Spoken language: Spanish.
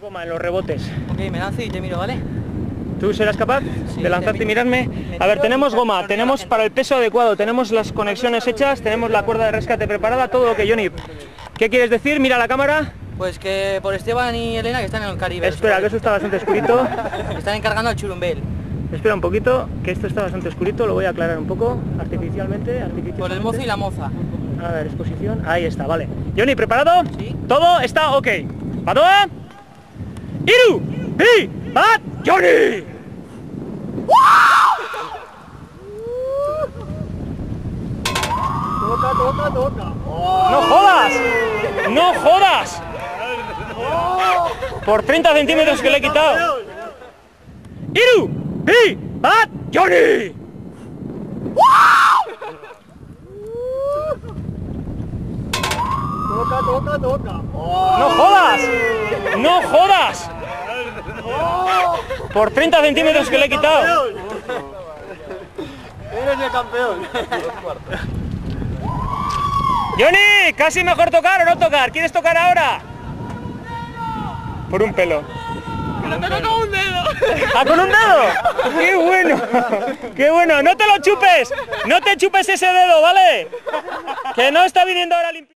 coma en los rebotes. Ok, me lanzo y te miro, ¿vale? ¿Tú serás capaz Sí, de lanzarte te y mirarme? Me A ver, tenemos goma, tenemos para el peso adecuado, tenemos las conexiones hechas, tenemos la cuerda de rescate preparada, todo lo que Johnny. ¿Qué quieres decir? Mira la cámara. Pues que por Esteban y Elena que están en el Caribe. Espera, que eso está bastante oscurito. Están encargando al churumbel. Espera un poquito, que esto está bastante oscurito, lo voy a aclarar un poco, artificialmente, artificialmente. Por el mozo y la moza. A ver, exposición, ahí está, vale. Johnny, ¿preparado? Sí. Todo está ok. ¿Padoa? ¡Iru! ¡Pi! ¡Bat! ¡Johnny! Toca, toca, toca. ¡No jodas! ¡No jodas! Por 30 centímetros que le he quitado. ¡Iru! ¡Pi! ¡Bat! ¡Johnny! Toca, toca, toca. ¡No jodas! ¡No jodas! Por 30 centímetros que le he quitado. Eres el campeón. Johnny, casi mejor tocar o no tocar. ¿Quieres tocar ahora? Por un pelo. ¡Ah, con un dedo! ¡Qué bueno! ¡Qué bueno! ¡No te lo chupes! ¡No te chupes ese dedo, ¿vale? Que no está viniendo ahora limpio.